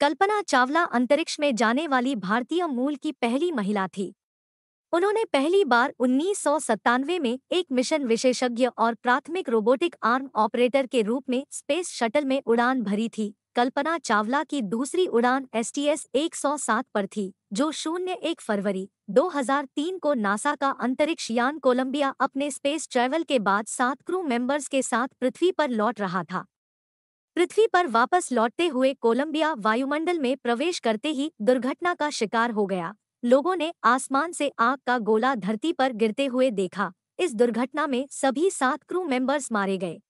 कल्पना चावला अंतरिक्ष में जाने वाली भारतीय मूल की पहली महिला थी। उन्होंने पहली बार उन्नीस सौ सत्तानवे में एक मिशन विशेषज्ञ और प्राथमिक रोबोटिक आर्म ऑपरेटर के रूप में स्पेस शटल में उड़ान भरी थी। कल्पना चावला की दूसरी उड़ान एस टी एक पर थी, जो शून्य एक फरवरी 2003 को नासा का अंतरिक्ष यान कोलंबिया अपने स्पेस ट्रैवल के बाद सात क्रू मेंबर्स के साथ पृथ्वी पर लौट रहा था। पृथ्वी पर वापस लौटते हुए कोलंबिया वायुमंडल में प्रवेश करते ही दुर्घटना का शिकार हो गया। लोगों ने आसमान से आग का गोला धरती पर गिरते हुए देखा। इस दुर्घटना में सभी सात क्रू मेंबर्स मारे गए।